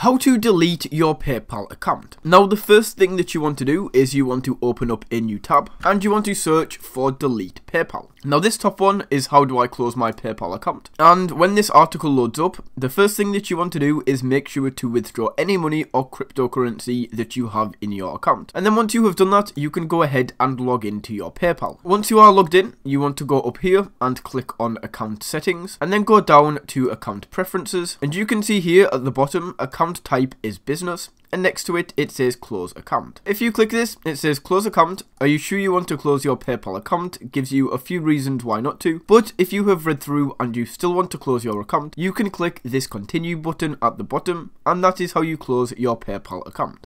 how to delete your PayPal account. Now the first thing that you want to do is you want to open up a new tab and you want to search for delete PayPal. Now this top one is how do I close my PayPal account. And when this article loads up, the first thing that you want to do is make sure to withdraw any money or cryptocurrency that you have in your account. And then once you have done that, you can go ahead and log into your PayPal. Once you are logged in, you want to go up here and click on account settings and then go down to account preferences. And you can see here at the bottom, account type is business and next to it, it says close account. If you click this, it says close account. Are you sure you want to close your PayPal account? Gives you a few reasons why not to. But if you have read through and you still want to close your account, you can click this continue button at the bottom and that is how you close your PayPal account.